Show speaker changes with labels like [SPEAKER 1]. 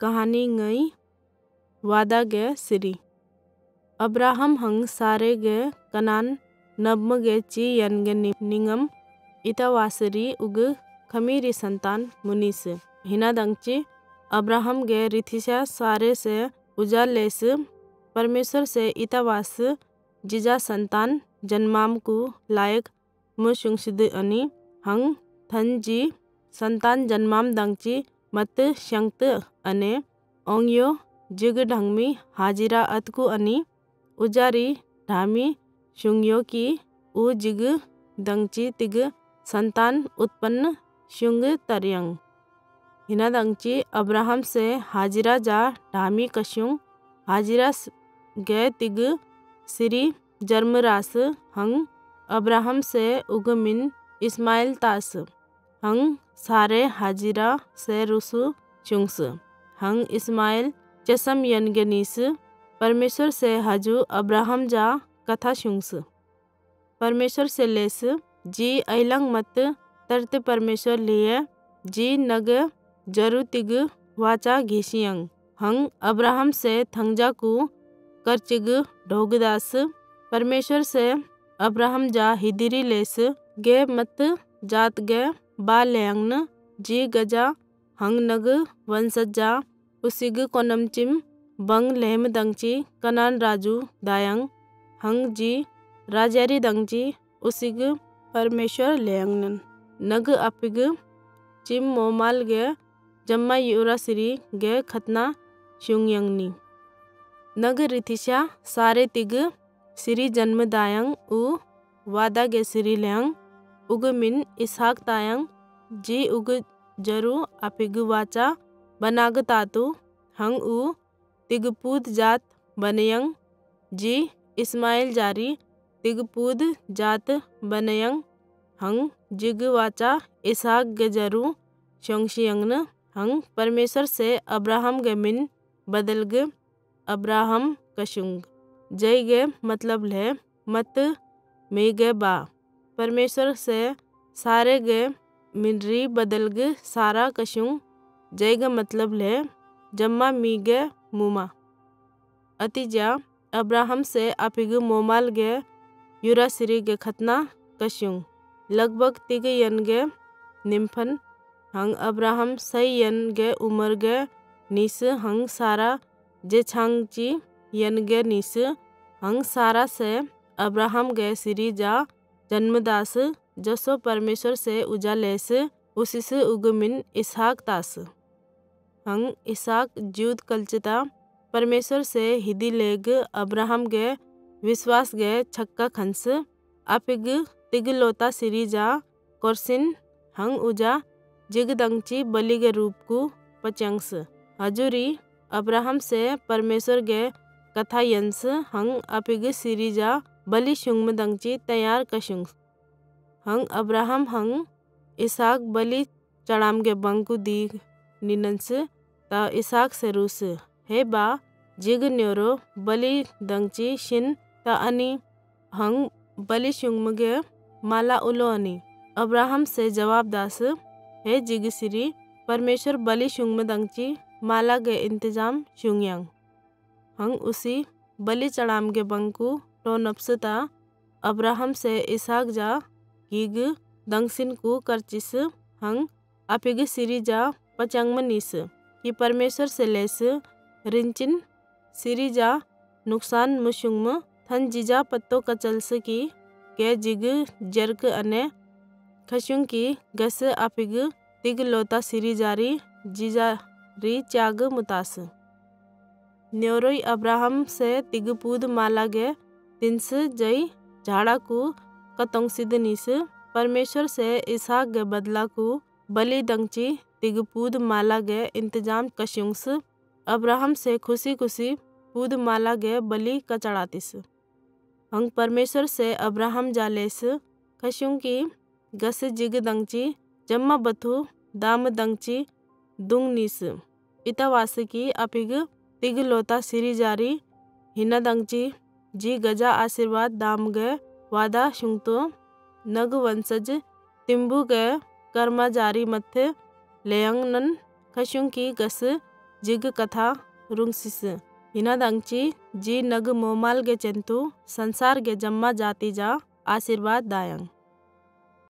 [SPEAKER 1] कहानी गई, वादा गे सिरी। अब्राहम हंग सारे गे कनान, नब्म गे ची यन गे निंगम, इता वासरी उग खमीरी संतान मुनिस हिना दंगची अब्राहम गे रिथिशा सारे से उजा लेस परमेश्वर से इता वास जिजा संतान जन्माम को लायक मुशुंगसिद अनि, हंग थन जी संतान जन्माम दंगची मत शंक्त अने ओंगयो जिग ढंगमी हाजिरा अतकु अनि उजारी ढामी शुंगयो की उ जिग दंगची तिग संतान उत्पन्न शुंग तरयंग। हिना दंगची अब्राहम से हाजिरा जा ढामी कशुंग हाजिरा गे तिग सिरी जन्मरास हंग अब्राहम से उगमिन इस्माइल तास। हंग सारे हाजिरा से रुसु चुंगस। हंग इस्माइल चसम यनगनीस, परमेश्वर से हजू अब्राहम जा कथा शुंगस परमेश्वर से लेस, जी अइलंग मत तर्त परमेश्वर लिए, जी नग जरु तिग वाचा घिसियंग। हंग अब्राहम से थंगजा को करचिग ढोगदास, परमेश्वर से अब्राहम जा हिदिरी लेस, गे मत जात गे बा लेंगन जी गजा हंग नग वंशजा उसिग कोनमचिम बंग लेम दंगची कनान राजू दायंग हंग जी राजारी दंगची उसिग परमेश्वर लेंगन नग अपिग चिम मोमाल गे जम्मा युरा सिरी गे खतना शुंगयंगनी नग रिथिशा सारे तिग सिरी जन्म दायंग उ वादा गे सिरी लेंग उग मिन इसहाक तायंग, जी उग जरु अपिग वाचा बनाग तातु हंग उ, तिगपूद जात, बनयंग, जी इस्माइल जारी, तिगपूद जात, बनयंग, हंग जिग वाचा इसहाक गजरू शोंगशियंगन हंग, परमेश्वर से अब्राहम गे मिन बदल गे अब्राहम कशुंग। जय गे मतलब ले मत, मे गे बा। परमेश्वर से सारे गे मिनरी बदलग सारा कशुंग जैग मतलब ले, जम्मा मीगे मुमा। अतिजा अब्राहम से अपिग मोमाल गे, युरा सिरी गे खतना कशुंग लगभग तिग यन गे निम्फन, हंग अब्राहम सही यन गे उमर गे निस, हंग सारा जे छांगची यन गे निस, हंग सारा से अब्राहम गे सिरी जा जन्मदास, जसो परमेश्वर से उजालेस उसिस उगमिन इसहाक तास। हंग इसहाक जूद कलचता, परमेश्वर से हिदी लेग, अब्राहम गे, विश्वास गे, छक्का खंस अपिग तिग लोता सिरी जा कोरसिन, हंग उजा जिग दंगची बलि के रूप को पचंगस हजूरी, अब्राहम से परमेश्वर गे कथा यंस हंग अपिग सिरी जा बलि शुंग दंगची तैयार कशुंग हंग अब्राहम हंग इसाक बलि चढ़ाम के बंकु दी निनंस ता इसाक से। रूस हे बा, जिग न्योरो, बलि दंगची शिन, ता अनि हंग बलि शुंगमगे माला उलो अनि। अब्राहम से जवाब दास, हे जिग सिरी, परमेश्वर बलि शुंगम दंगची माला के इंतज़ाम शुंगयांग हंग उसी बलि चढ़ाम के बंकु तो नप्सता, अब्राहम से इसाक जा, गिग, दंगसिन को करचिस, हंग, अपिग सिरिजा पचंगमनिस कि परमेश्वर से लेस, रिंचिन सिरिजा नुकसान मुशुंगम थन जिजा पत्तो कचलस की, के जिग, जर्क अने, खशुंग की, गस, अपिग, तिग लोता सिरिजारी जिजा री चाग मुतास। न्योरोई अब्राहम से तिगपूद माला गे तिंस जई झाड़ा को कतोंग सिद्धनिस परमेश्वर से इसहाक गे बदला को बलि दंगची तिगपूद माला गे इंतज़ाम कशुंगस अब्राहम से खुशी खुशी पूद माला गे बलि कचड़ातिस हंग परमेश्वर से अब्राहम जालेस। कशुंग की गस जिग दंगची, जम्मा बथु दाम दंगची, दुंग निस। इतावास की अपिग तिग लोता सिरी जारी, हिना दंगची जी गजा आशीर्वाद दाम ग वादा शुंगतो नग वंशज तिम्बु ग कर्माजारी मथ लेयंगनन खशुंग की गस जिग कथा रुंगसिस। हिनादंगची जी नग मोमाल गे चंतु संसार गे